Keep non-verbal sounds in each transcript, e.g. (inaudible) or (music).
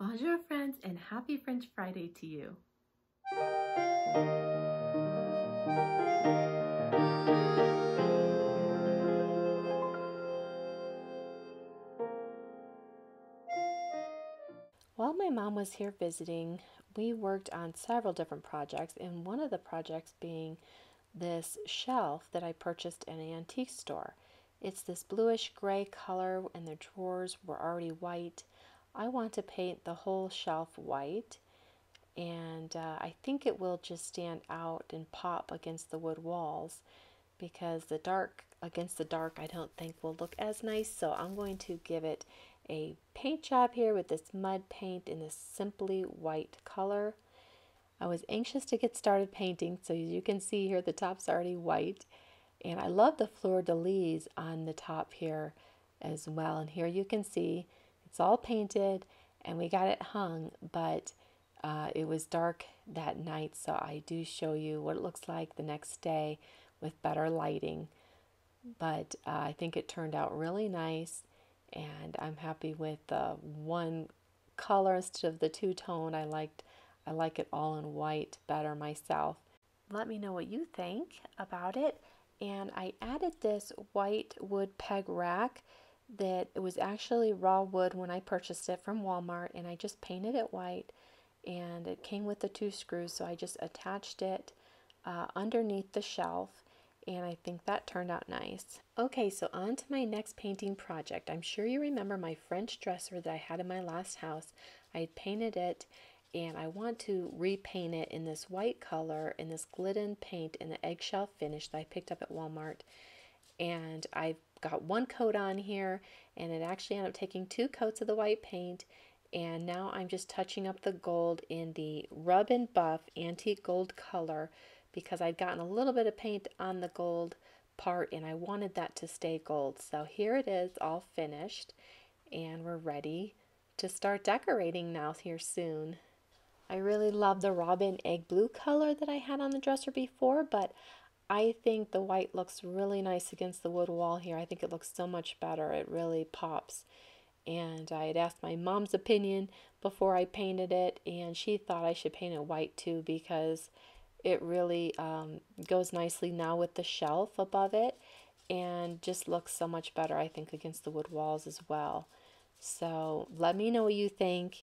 Bonjour friends and happy French Friday to you. While my mom was here visiting, we worked on several different projects, and one of the projects being this shelf that I purchased in an antique store. It's this bluish gray color, and the drawers were already white. I want to paint the whole shelf white and uh, I think it will just stand out and pop against the wood walls because the dark against the dark I don't think will look as nice so I'm going to give it a paint job here with this mud paint in this simply white color. I was anxious to get started painting so as you can see here the top's already white and I love the fleur-de-lis on the top here as well and here you can see it's all painted and we got it hung, but uh, it was dark that night, so I do show you what it looks like the next day with better lighting. But uh, I think it turned out really nice, and I'm happy with the one color instead of the two tone. I liked, I like it all in white better myself. Let me know what you think about it. And I added this white wood peg rack that it was actually raw wood when I purchased it from Walmart and I just painted it white and it came with the two screws so I just attached it uh, underneath the shelf and I think that turned out nice. Okay, so on to my next painting project. I'm sure you remember my French dresser that I had in my last house. I had painted it and I want to repaint it in this white color in this Glidden paint in the eggshell finish that I picked up at Walmart and I've got one coat on here and it actually ended up taking two coats of the white paint and now I'm just touching up the gold in the Rub and Buff Antique Gold color because I'd gotten a little bit of paint on the gold part and I wanted that to stay gold. So here it is all finished and we're ready to start decorating now here soon. I really love the robin egg blue color that I had on the dresser before, but I think the white looks really nice against the wood wall here. I think it looks so much better. It really pops. And I had asked my mom's opinion before I painted it, and she thought I should paint it white too because it really um, goes nicely now with the shelf above it and just looks so much better, I think, against the wood walls as well. So let me know what you think.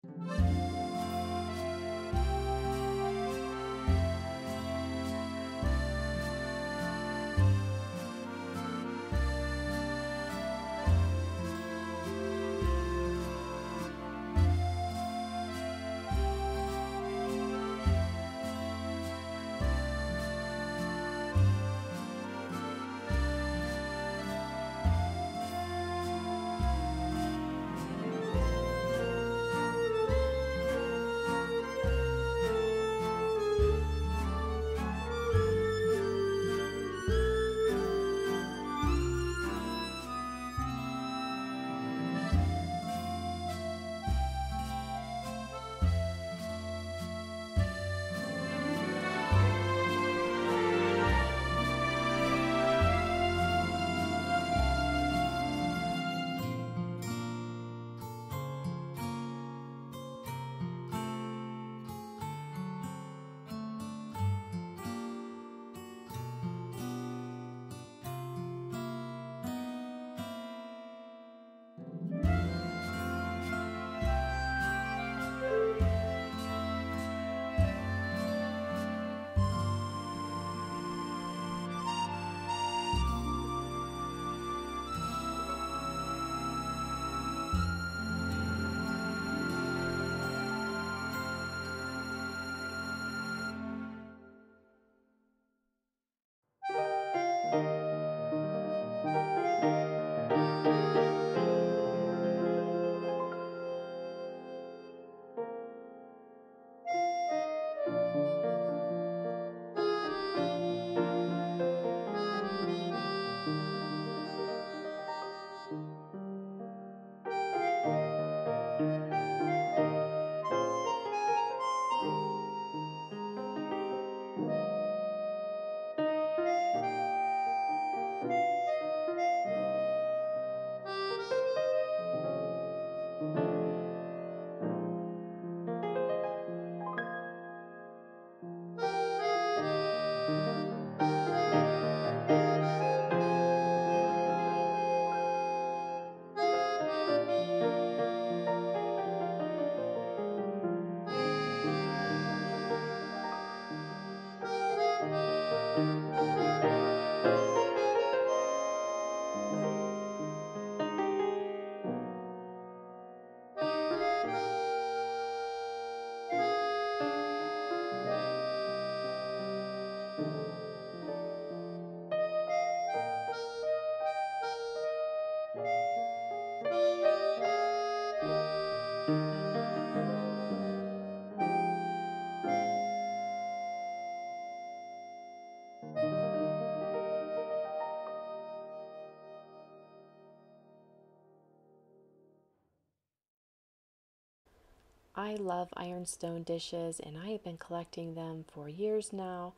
I love ironstone dishes and I have been collecting them for years now.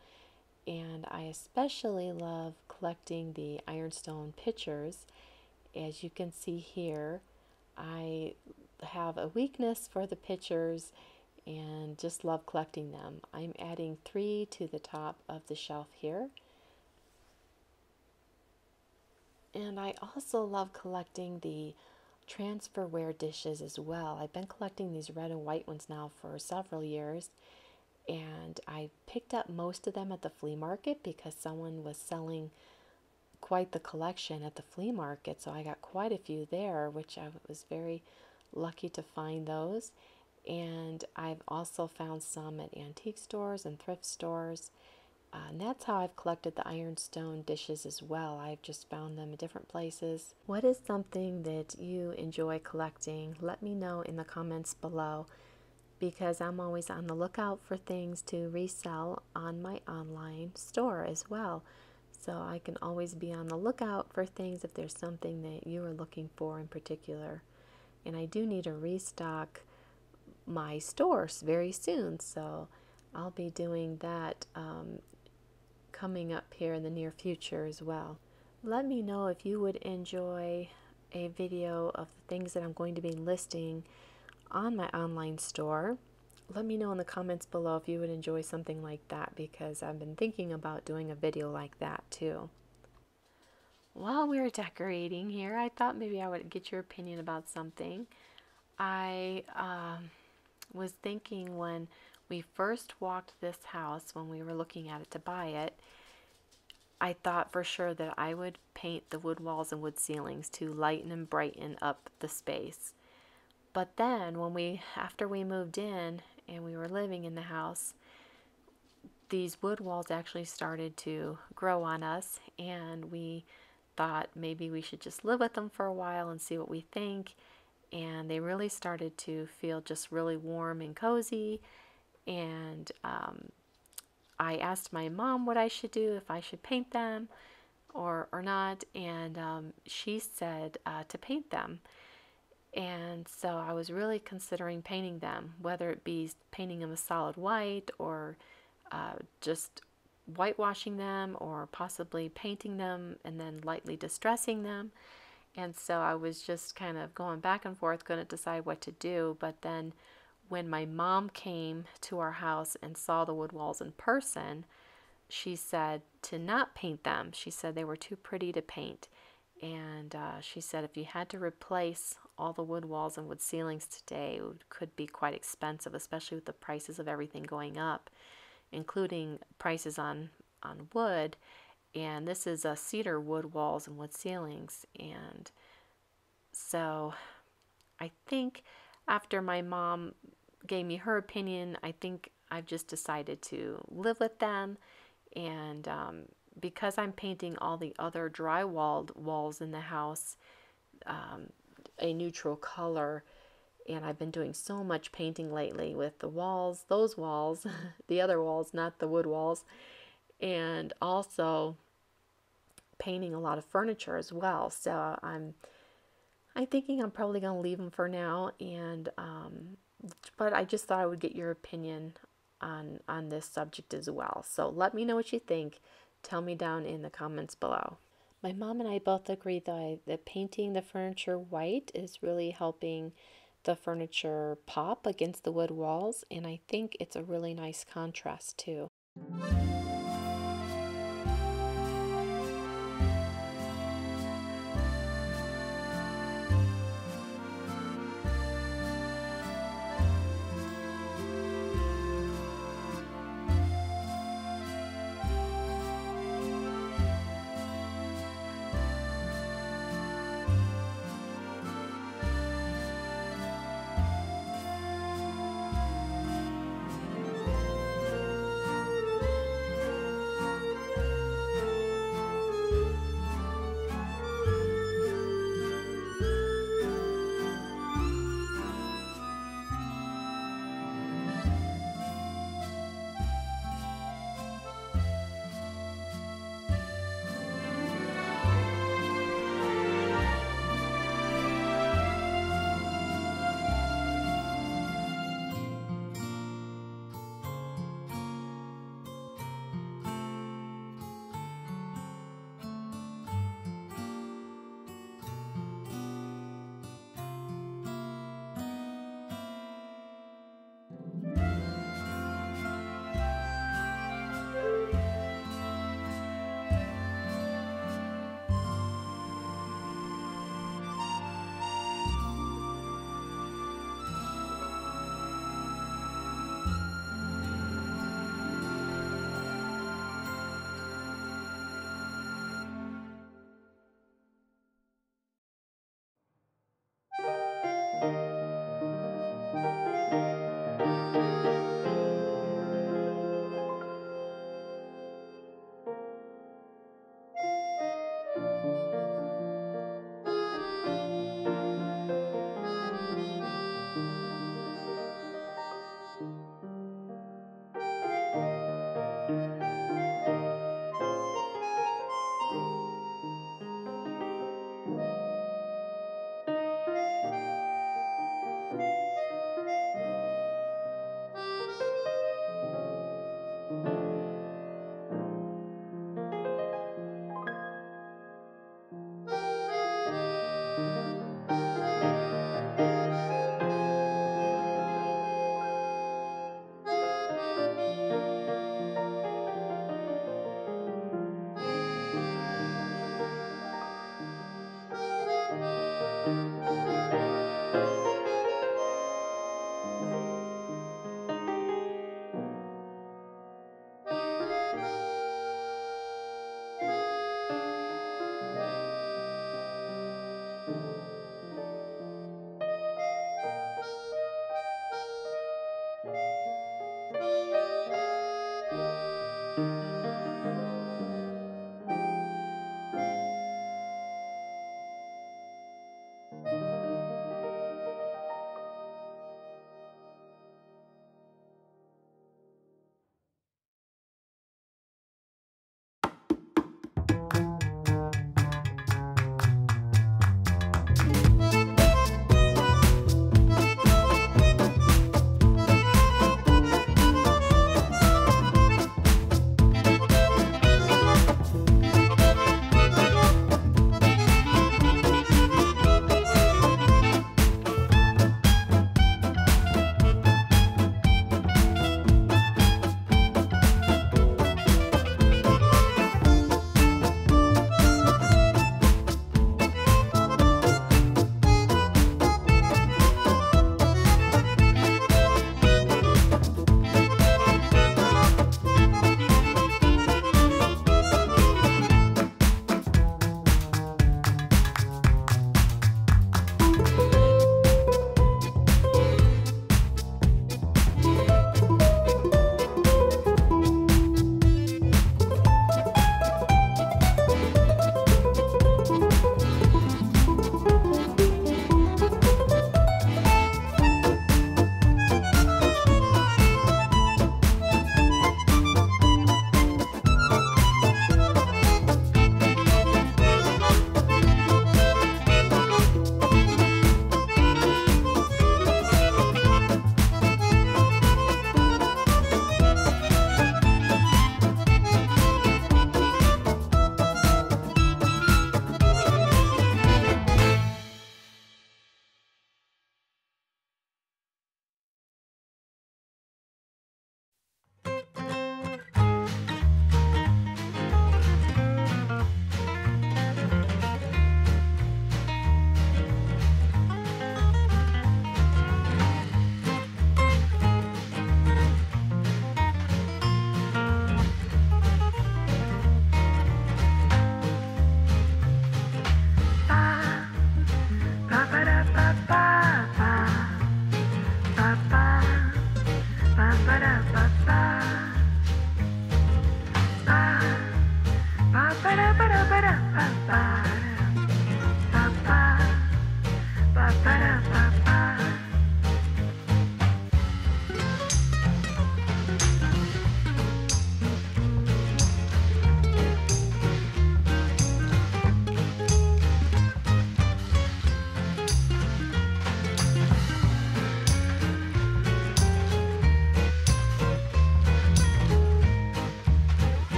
And I especially love collecting the ironstone pitchers. As you can see here, I have a weakness for the pitchers and just love collecting them. I'm adding three to the top of the shelf here. And I also love collecting the transferware dishes as well. I've been collecting these red and white ones now for several years. And I picked up most of them at the flea market because someone was selling quite the collection at the flea market. So I got quite a few there, which I was very lucky to find those. And I've also found some at antique stores and thrift stores. Uh, and that's how I've collected the ironstone dishes as well. I've just found them in different places. What is something that you enjoy collecting? Let me know in the comments below because I'm always on the lookout for things to resell on my online store as well. So I can always be on the lookout for things if there's something that you are looking for in particular. And I do need to restock my stores very soon, so I'll be doing that um, coming up here in the near future as well. Let me know if you would enjoy a video of the things that I'm going to be listing on my online store. Let me know in the comments below if you would enjoy something like that because I've been thinking about doing a video like that too. While we are decorating here, I thought maybe I would get your opinion about something. I um, was thinking when we first walked this house, when we were looking at it to buy it, I thought for sure that I would paint the wood walls and wood ceilings to lighten and brighten up the space. But then when we after we moved in and we were living in the house, these wood walls actually started to grow on us and we thought maybe we should just live with them for a while and see what we think. And they really started to feel just really warm and cozy and um, I asked my mom what I should do, if I should paint them or, or not, and um, she said uh, to paint them. And so I was really considering painting them, whether it be painting them a solid white or uh, just whitewashing them or possibly painting them and then lightly distressing them. And so I was just kind of going back and forth, going to decide what to do. But then when my mom came to our house and saw the wood walls in person, she said to not paint them. She said they were too pretty to paint. And uh, she said if you had to replace all the wood walls and wood ceilings today, it could be quite expensive, especially with the prices of everything going up, including prices on, on wood. And this is a cedar wood walls and wood ceilings. And so I think after my mom gave me her opinion. I think I've just decided to live with them. And um, because I'm painting all the other drywalled walls in the house um, a neutral color, and I've been doing so much painting lately with the walls, those walls, (laughs) the other walls, not the wood walls, and also painting a lot of furniture as well. So I'm I'm thinking I'm probably going to leave them for now and um, but I just thought I would get your opinion on on this subject as well. So let me know what you think. Tell me down in the comments below. My mom and I both agree that, that painting the furniture white is really helping the furniture pop against the wood walls, and I think it's a really nice contrast too.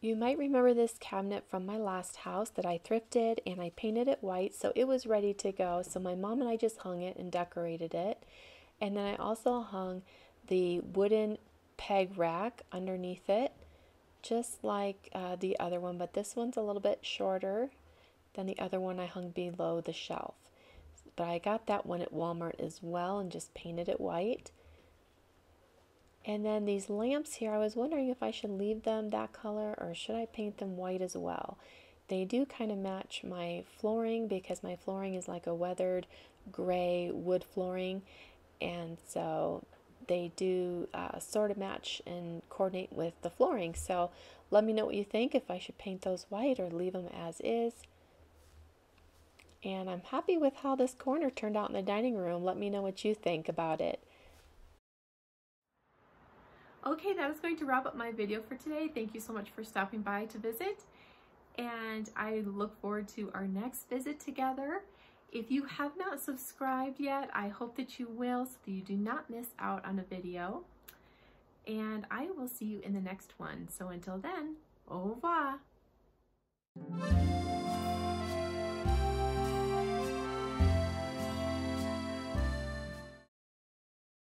You might remember this cabinet from my last house that I thrifted and I painted it white so it was ready to go. So my mom and I just hung it and decorated it. And then I also hung the wooden peg rack underneath it, just like uh, the other one, but this one's a little bit shorter than the other one I hung below the shelf. But I got that one at Walmart as well and just painted it white. And then these lamps here, I was wondering if I should leave them that color or should I paint them white as well. They do kind of match my flooring because my flooring is like a weathered gray wood flooring. And so they do uh, sort of match and coordinate with the flooring. So let me know what you think if I should paint those white or leave them as is. And I'm happy with how this corner turned out in the dining room. Let me know what you think about it. Okay, that is going to wrap up my video for today. Thank you so much for stopping by to visit. And I look forward to our next visit together. If you have not subscribed yet, I hope that you will so that you do not miss out on a video. And I will see you in the next one. So until then, au revoir.